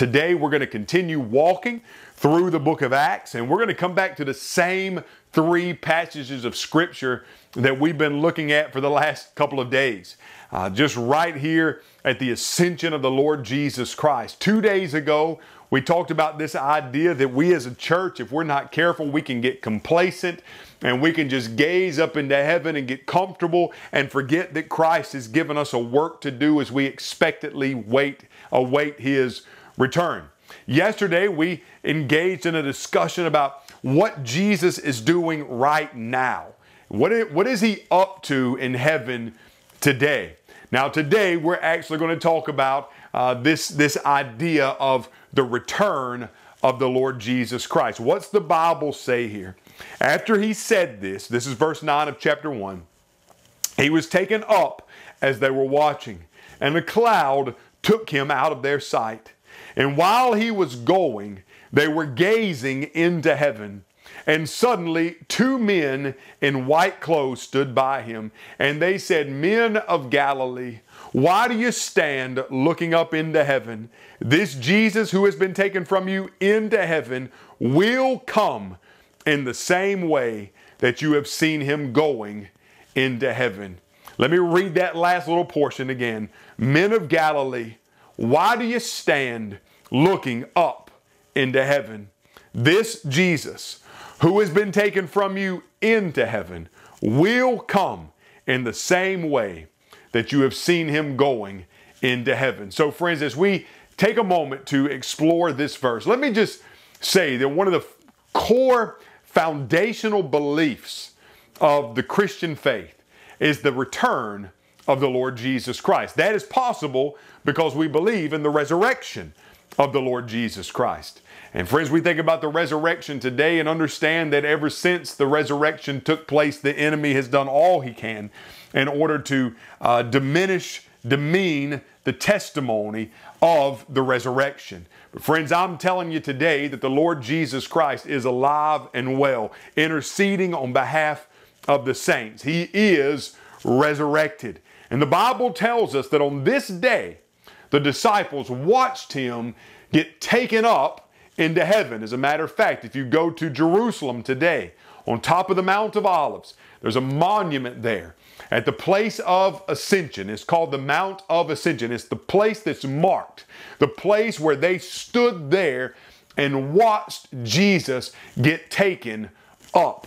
Today, we're going to continue walking through the book of Acts, and we're going to come back to the same three passages of Scripture that we've been looking at for the last couple of days. Uh, just right here at the ascension of the Lord Jesus Christ. Two days ago, we talked about this idea that we as a church, if we're not careful, we can get complacent and we can just gaze up into heaven and get comfortable and forget that Christ has given us a work to do as we expectantly wait, await His return. Yesterday, we engaged in a discussion about what Jesus is doing right now. What is, what is He up to in heaven today? Now, today, we're actually going to talk about uh, this, this idea of the return of the Lord Jesus Christ. What's the Bible say here? After he said this, this is verse 9 of chapter 1, he was taken up as they were watching, and a cloud took him out of their sight. And while he was going, they were gazing into heaven. And suddenly, two men in white clothes stood by him, and they said, Men of Galilee, why do you stand looking up into heaven? This Jesus who has been taken from you into heaven will come in the same way that you have seen him going into heaven. Let me read that last little portion again. Men of Galilee, why do you stand looking up into heaven? This Jesus, who has been taken from you into heaven, will come in the same way that you have seen him going into heaven. So, friends, as we take a moment to explore this verse, let me just say that one of the core foundational beliefs of the Christian faith is the return of the Lord Jesus Christ. That is possible because we believe in the resurrection of the Lord Jesus Christ. And friends, we think about the resurrection today and understand that ever since the resurrection took place, the enemy has done all he can in order to uh, diminish, demean the testimony of the resurrection. But friends, I'm telling you today that the Lord Jesus Christ is alive and well, interceding on behalf of the saints. He is resurrected. And the Bible tells us that on this day, the disciples watched him get taken up into heaven. As a matter of fact, if you go to Jerusalem today, on top of the Mount of Olives, there's a monument there at the place of ascension. It's called the Mount of Ascension. It's the place that's marked, the place where they stood there and watched Jesus get taken up.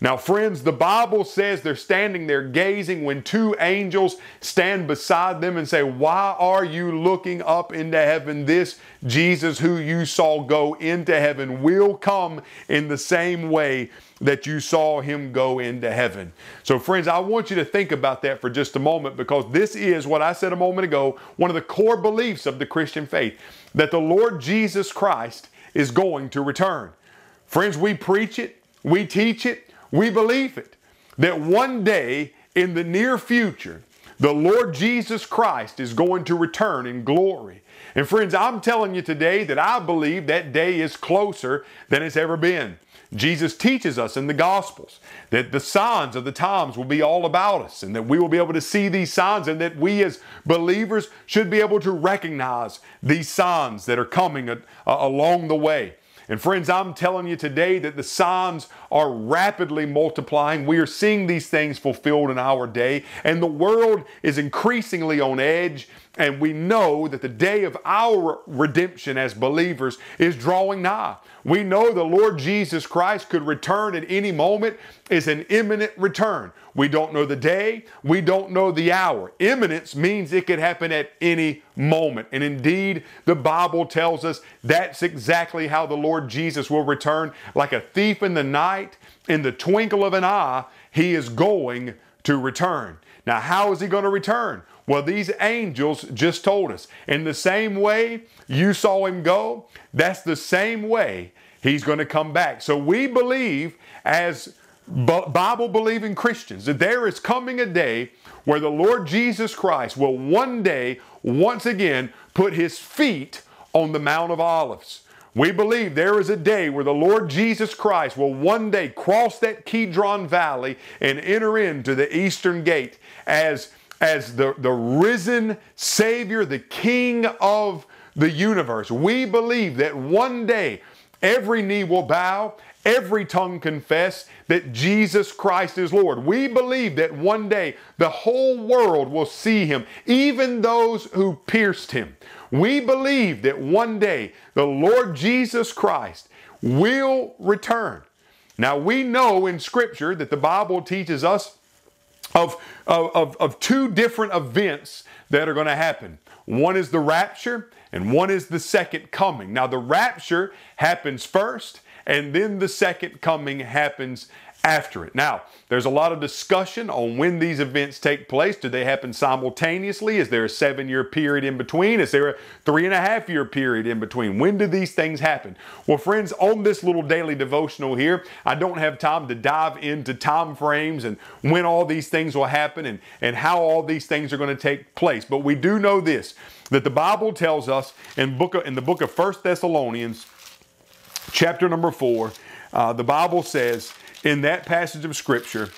Now, friends, the Bible says they're standing there gazing when two angels stand beside them and say, Why are you looking up into heaven? This Jesus who you saw go into heaven will come in the same way that you saw him go into heaven. So, friends, I want you to think about that for just a moment because this is what I said a moment ago one of the core beliefs of the Christian faith that the Lord Jesus Christ is going to return. Friends, we preach it, we teach it, we believe it that one day in the near future, the Lord Jesus Christ is going to return in glory. And friends, I'm telling you today that I believe that day is closer than it's ever been. Jesus teaches us in the Gospels that the signs of the times will be all about us and that we will be able to see these signs and that we as believers should be able to recognize these signs that are coming along the way. And friends, I'm telling you today that the signs are rapidly multiplying. We are seeing these things fulfilled in our day, and the world is increasingly on edge. And we know that the day of our redemption as believers is drawing nigh. We know the Lord Jesus Christ could return at any moment, is an imminent return. We don't know the day, we don't know the hour. Imminence means it could happen at any moment. And indeed, the Bible tells us that's exactly how the Lord Jesus will return. Like a thief in the night, in the twinkle of an eye, he is going to return. Now, how is he going to return? Well, these angels just told us. In the same way you saw him go, that's the same way he's going to come back. So we believe as Bible believing Christians that there is coming a day where the Lord Jesus Christ will one day, once again, put his feet on the Mount of Olives. We believe there is a day where the Lord Jesus Christ will one day cross that Kedron Valley and enter into the eastern gate as, as the, the risen Savior, the King of the universe. We believe that one day every knee will bow, every tongue confess that Jesus Christ is Lord. We believe that one day the whole world will see him, even those who pierced him. We believe that one day the Lord Jesus Christ will return. Now, we know in Scripture that the Bible teaches us of, of, of, two different events that are going to happen. One is the rapture, and one is the second coming. Now, the rapture happens first, and then the second coming happens after it. Now, there's a lot of discussion on when these events take place. Do they happen simultaneously? Is there a seven year period in between? Is there a three and a half year period in between? When do these things happen? Well, friends, on this little daily devotional here, I don't have time to dive into time frames and when all these things will happen and, and how all these things are going to take place. But we do know this that the Bible tells us in, book of, in the book of First Thessalonians, chapter number 4, uh, the Bible says, in that passage of Scripture.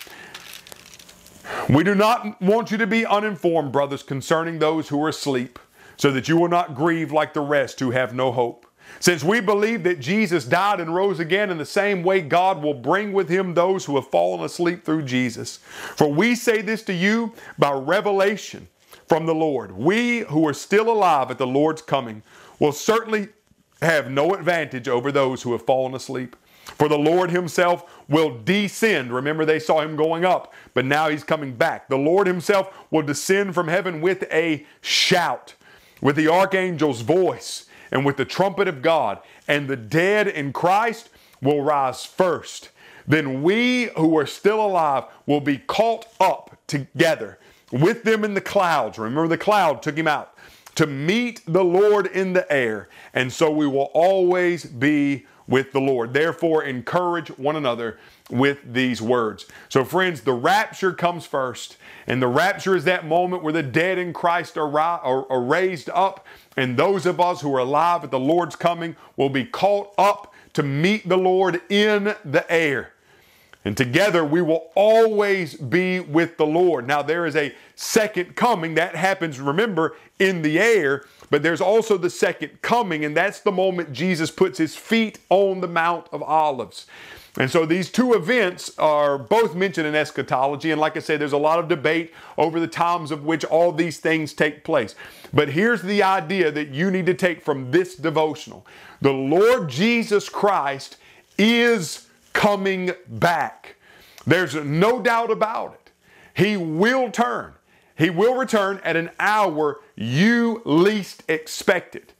We do not want you to be uninformed, brothers, concerning those who are asleep, so that you will not grieve like the rest who have no hope. Since we believe that Jesus died and rose again in the same way, God will bring with him those who have fallen asleep through Jesus. For we say this to you by revelation from the Lord. We who are still alive at the Lord's coming will certainly have no advantage over those who have fallen asleep. For the Lord himself will descend. Remember, they saw him going up, but now he's coming back. The Lord himself will descend from heaven with a shout, with the archangel's voice, and with the trumpet of God. And the dead in Christ will rise first. Then we who are still alive will be caught up together with them in the clouds. Remember, the cloud took him out to meet the Lord in the air. And so we will always be with the Lord. Therefore, encourage one another with these words. So, friends, the rapture comes first. And the rapture is that moment where the dead in Christ are, are, are raised up. And those of us who are alive at the Lord's coming will be caught up to meet the Lord in the air. And together we will always be with the Lord. Now, there is a second coming that happens, remember, in the air, but there's also the second coming, and that's the moment Jesus puts his feet on the Mount of Olives. And so these two events are both mentioned in eschatology. And like I said, there's a lot of debate over the times of which all these things take place. But here's the idea that you need to take from this devotional the Lord Jesus Christ is coming back. There's no doubt about it. He will turn. He will return at an hour you least expect it.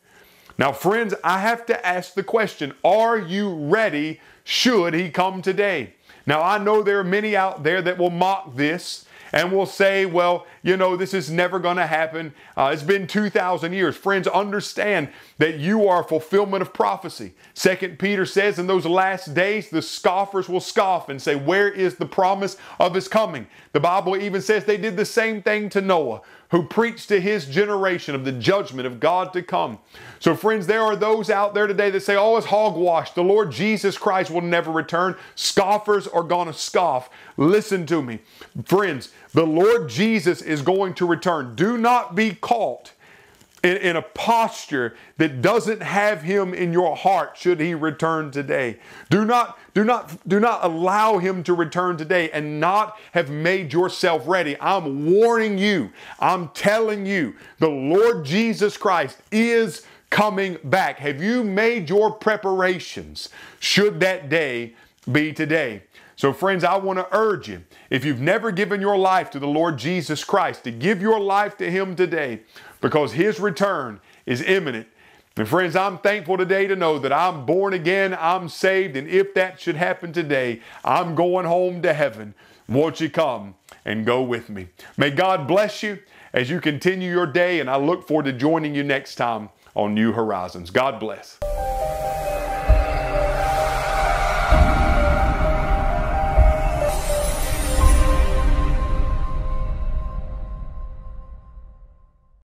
Now, friends, I have to ask the question Are you ready should he come today? Now, I know there are many out there that will mock this and will say, well, you know, this is never going to happen. Uh, it's been 2,000 years. Friends, understand that you are fulfillment of prophecy. Second Peter says, in those last days, the scoffers will scoff and say, where is the promise of his coming? The Bible even says they did the same thing to Noah who preached to his generation of the judgment of God to come. So, friends, there are those out there today that say, oh, it's hogwash. The Lord Jesus Christ will never return. Scoffers are going to scoff. Listen to me. Friends, the Lord Jesus is going to return. Do not be caught in, in, a posture that doesn't have him in your heart should he return today. Do not, do not, do not allow him to return today and not have made yourself ready. I'm warning you, I'm telling you, the Lord Jesus Christ is coming back. Have you made your preparations should that day be today? So, friends, I want to urge you if you've never given your life to the Lord Jesus Christ, to give your life to Him today because His return is imminent. And, friends, I'm thankful today to know that I'm born again, I'm saved, and if that should happen today, I'm going home to heaven. Won't you come and go with me? May God bless you as you continue your day, and I look forward to joining you next time on New Horizons. God bless.